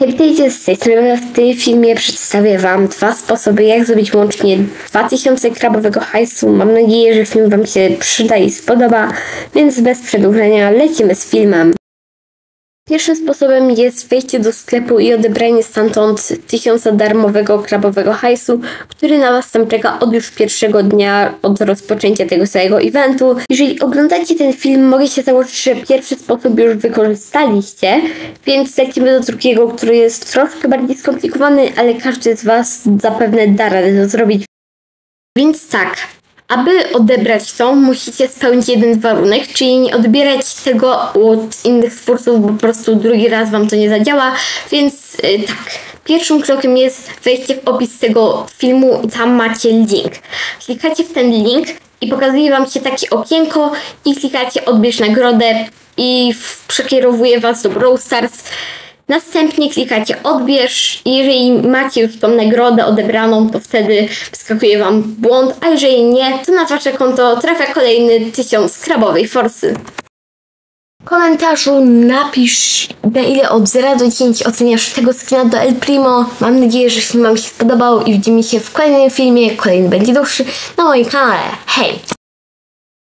Hej, witajcie z tej. W tym filmie przedstawię Wam dwa sposoby, jak zrobić łącznie 2000 krabowego hajsu. Mam nadzieję, że film Wam się przyda i spodoba, więc bez przedłużenia lecimy z filmem. Pierwszym sposobem jest wejście do sklepu i odebranie stamtąd tysiąca darmowego krabowego hajsu, który na Was tam czeka od już pierwszego dnia od rozpoczęcia tego całego eventu. Jeżeli oglądacie ten film, mogę się założyć, że pierwszy sposób już wykorzystaliście, więc lecimy do drugiego, który jest troszkę bardziej skomplikowany, ale każdy z Was zapewne da radę to zrobić. Więc tak, aby odebrać to, musicie spełnić jeden warunek, czyli nie odbierać tego od innych twórców, bo po prostu drugi raz Wam to nie zadziała. Więc yy, tak, pierwszym krokiem jest wejście w opis tego filmu i tam macie link. Klikacie w ten link i pokazuje Wam się takie okienko i klikacie odbierz nagrodę i przekierowuje Was do Brawl Stars. Następnie klikacie odbierz jeżeli macie już tą nagrodę odebraną, to wtedy wskakuje Wam błąd, a jeżeli nie, to na Wasze konto trafia kolejny tysiąc krabowej forsy. W komentarzu napisz na ile od 0 do 10 oceniasz tego skina do El Primo. Mam nadzieję, że film Wam się spodobał i widzimy się w kolejnym filmie. Kolejny będzie dłuższy na moim kanale. Hej!